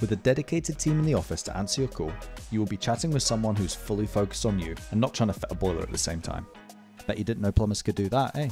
With a dedicated team in the office to answer your call, you will be chatting with someone who's fully focused on you and not trying to fit a boiler at the same time. Bet you didn't know plumbers could do that, eh?